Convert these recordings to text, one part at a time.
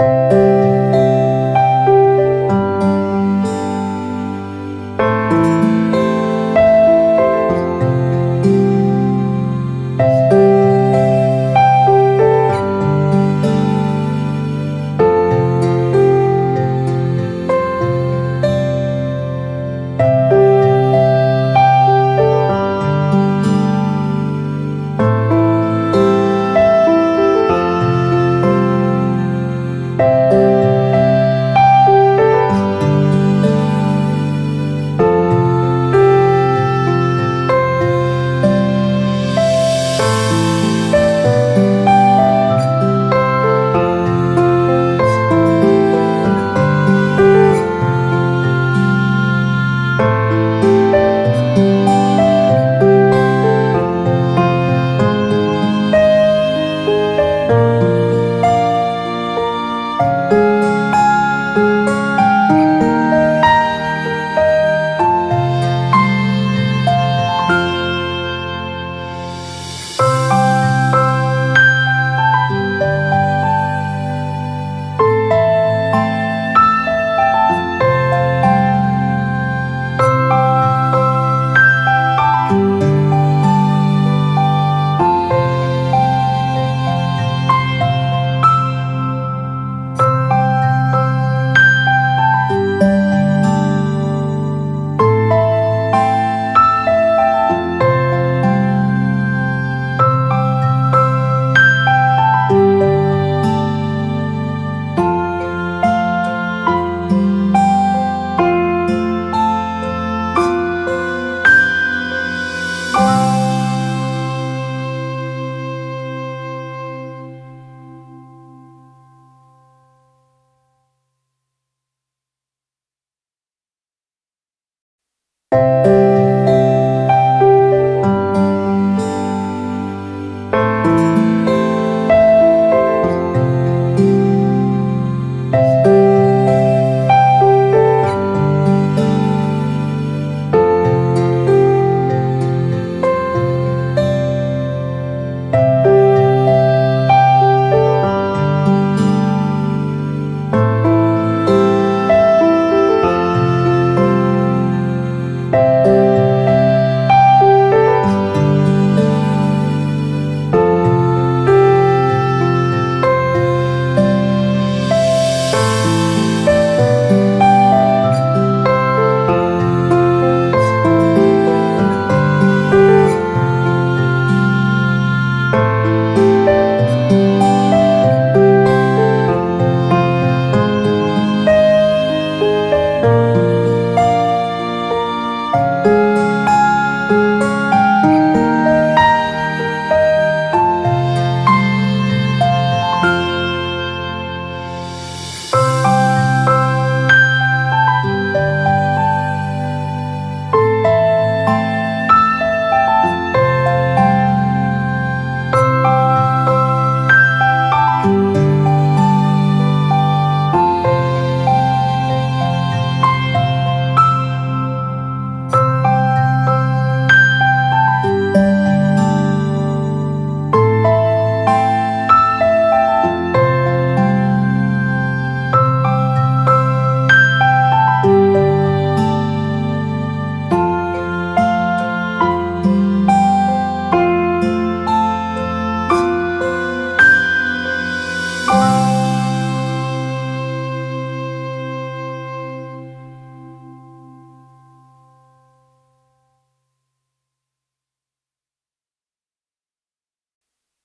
Música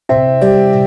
Música